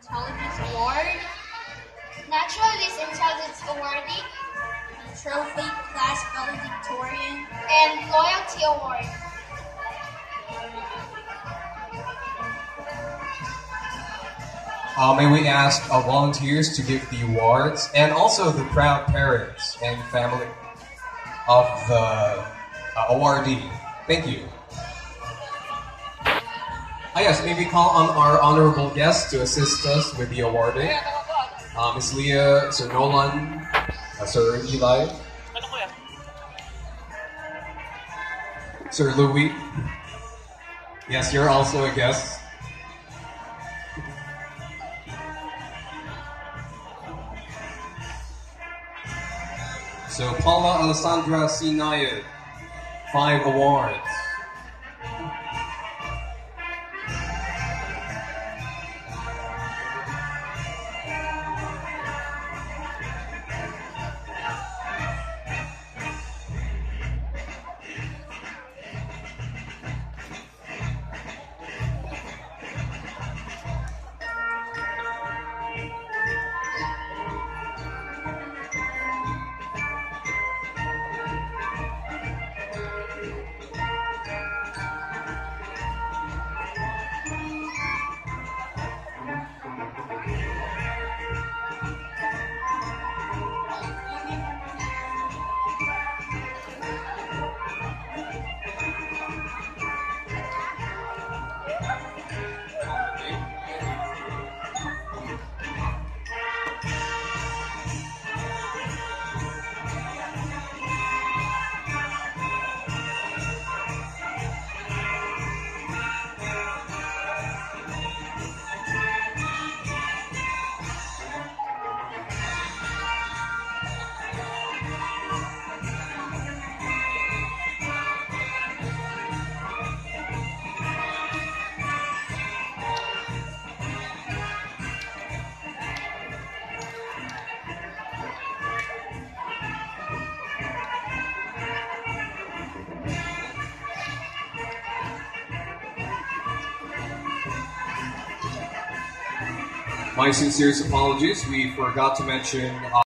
Intelligence Award, Naturalist Intelligence Awardee, Trophy Class Valedictorian, and Loyalty Award. Uh, may we ask uh, volunteers to give the awards and also the proud parents and family of the uh, awardee. Thank you. Ah, yes, maybe call on our honorable guests to assist us with the awarding. Uh, Miss Leah, Sir Nolan, uh, Sir Eli, Sir Louis. Yes, you're also a guest. So Paula Alessandra C. Nayed, five awards. My sincerest apologies. We forgot to mention. Uh,